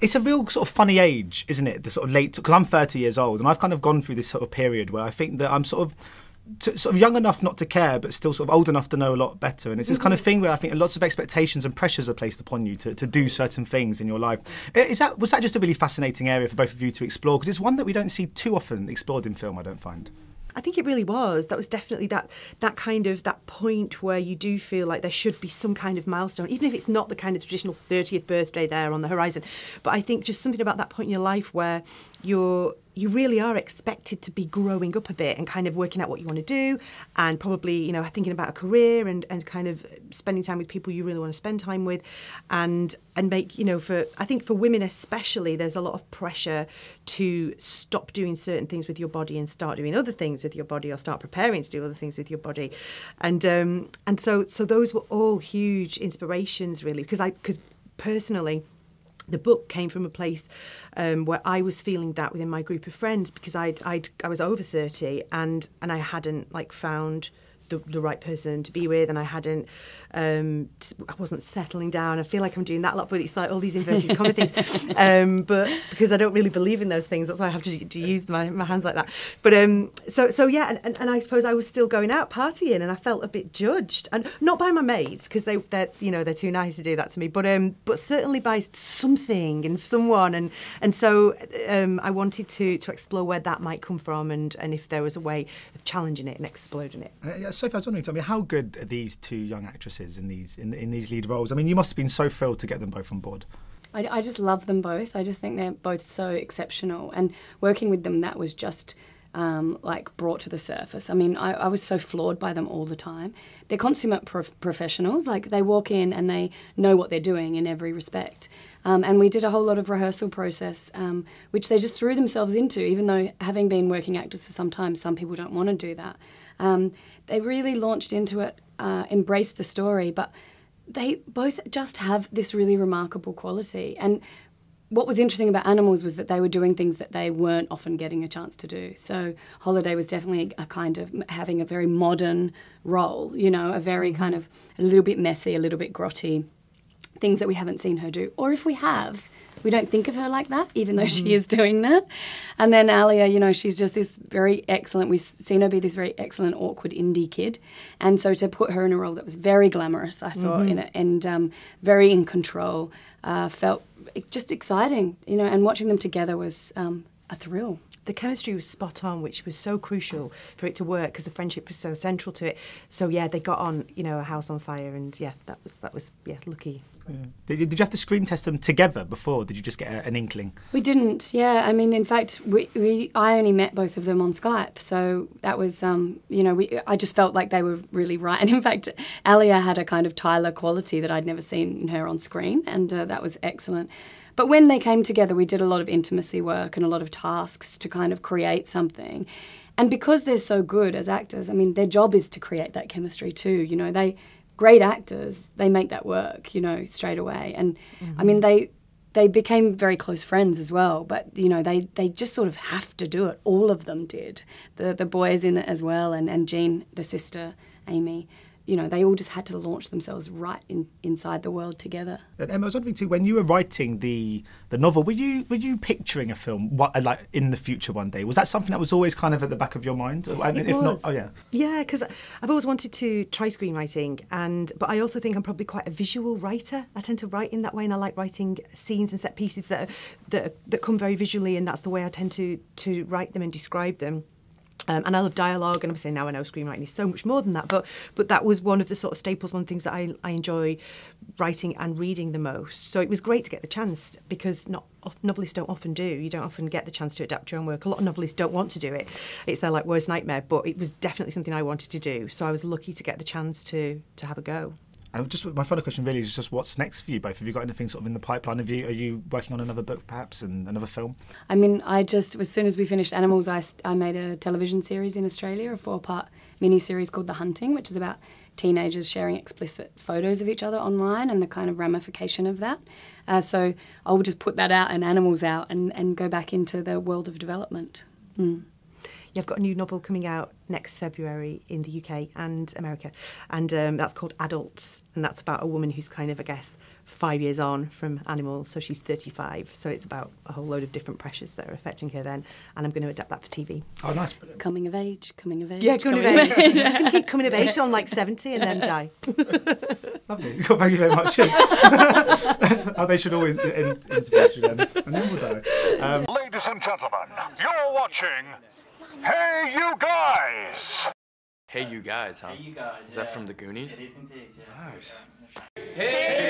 it's a real sort of funny age, isn't it? The sort of late because I'm 30 years old and I've kind of gone through this sort of period where I think that I'm sort of to, sort of young enough not to care, but still sort of old enough to know a lot better. And it's this kind of mm-hmm. thing where I think lots of expectations and pressures are placed upon you to, to do certain things in your life. Is that was that just a really fascinating area for both of you to explore? Because it's one that we don't see too often explored in film. I don't find. I think it really was. That was definitely that that kind of that point where you do feel like there should be some kind of milestone, even if it's not the kind of traditional 30th birthday there on the horizon. But I think just something about that point in your life where you're you really are expected to be growing up a bit and kind of working out what you want to do and probably you know thinking about a career and, and kind of spending time with people you really want to spend time with. And and make you know for I think for women especially there's a lot of pressure to stop doing certain things with your body and start doing other things with your body or start preparing to do other things with your body. And um and so so those were all huge inspirations really because I because personally the book came from a place um, where I was feeling that within my group of friends because I'd, I'd I was over thirty and and I hadn't like found the, the right person to be with and I hadn't um, I wasn't settling down. I feel like I'm doing that a lot but it's like all these inverted comma things. Um, but because I don't really believe in those things that's why I have to, to use my, my hands like that. But um, so so yeah and, and, and I suppose I was still going out partying and I felt a bit judged and not by my mates because they they're you know they're too nice to do that to me but um but certainly by something and someone and and so um, I wanted to to explore where that might come from and and if there was a way of challenging it and exploding it. Uh, Sophie, I was wondering, I mean, how good are these two young actresses in these in, in these lead roles? I mean, you must have been so thrilled to get them both on board. I, I just love them both. I just think they're both so exceptional, and working with them, that was just um, like brought to the surface. I mean, I, I, was so floored by them all the time. They're consummate prof- professionals. Like they walk in and they know what they're doing in every respect. Um, and we did a whole lot of rehearsal process, um, which they just threw themselves into. Even though having been working actors for some time, some people don't want to do that. Um, they really launched into it, uh, embraced the story, but they both just have this really remarkable quality. And what was interesting about animals was that they were doing things that they weren't often getting a chance to do. So Holliday was definitely a kind of having a very modern role, you know, a very kind of a little bit messy, a little bit grotty, things that we haven't seen her do. Or if we have, we don't think of her like that, even though mm-hmm. she is doing that. And then Alia, you know, she's just this very excellent, we've seen her be this very excellent, awkward indie kid. And so to put her in a role that was very glamorous, I thought, mm-hmm. and um, very in control, uh, felt just exciting, you know, and watching them together was um, a thrill the chemistry was spot on, which was so crucial for it to work because the friendship was so central to it. So yeah, they got on, you know, a house on fire, and yeah, that was that was yeah, lucky. Yeah. Did, did, you have to screen test them together before? did you just get a, an inkling? We didn't. Yeah, I mean, in fact, we, we I only met both of them on Skype, so that was um, you know, we I just felt like they were really right. And in fact, Alia had a kind of Tyler quality that I'd never seen in her on screen, and uh, that was excellent. But when they came together, we did a lot of intimacy work and a lot of tasks to kind of create something. And because they're so good as actors, I mean, their job is to create that chemistry too. You know, they great actors, they make that work, you know, straight away. And mm-hmm. I mean, they they became very close friends as well. But you know, they they just sort of have to do it. All of them did. The the boys in it as well, and and Jean, the sister, Amy you know, they all just had to launch themselves right in, inside the world together. And Emma, I was wondering too, when you were writing the the novel, were you were you picturing a film what, uh, like in the future one day? Was that something that was always kind of at the back of your mind? Uh, and it if was. not, oh yeah, yeah, because I've always wanted to try screenwriting, and but I also think I'm probably quite a visual writer. I tend to write in that way, and I like writing scenes and set pieces that are, that that come very visually, and that's the way I tend to to write them and describe them. Um, and I love dialogue, and obviously now I know screenwriting is so much more than that. But but that was one of the sort of staples, one of the things that I, I enjoy writing and reading the most. So it was great to get the chance because not novelists don't often do. You don't often get the chance to adapt your own work. A lot of novelists don't want to do it. It's their like worst nightmare. But it was definitely something I wanted to do. So I was lucky to get the chance to to have a go. And just my final question really is just what's next for you both? Have you got anything sort of in the pipeline? Have you are you working on another book perhaps and another film? I mean, I just as soon as we finished Animals, I, I made a television series in Australia, a four part mini series called The Hunting, which is about teenagers sharing explicit photos of each other online and the kind of ramification of that. Uh, so I will just put that out and Animals out and, and go back into the world of development. Mm. Yeah, I've got a new novel coming out next February in the UK and America, and um, that's called Adults, and that's about a woman who's kind of, I guess, five years on from Animal, so she's 35. So it's about a whole load of different pressures that are affecting her then, and I'm going to adapt that for TV. Oh, nice. Brilliant. Coming of age, coming of age. Yeah, coming of age. I'm just going to keep coming of age till I'm like 70 and then die. Lovely. Thank you very much. That's how they should all in, in, interview students. And then we'll die. Um, Ladies and gentlemen, you're watching Hey You Guys! Hey, you guys, huh? Hey, you guys. Is that from the Goonies? It is indeed, yes. Nice. Hey,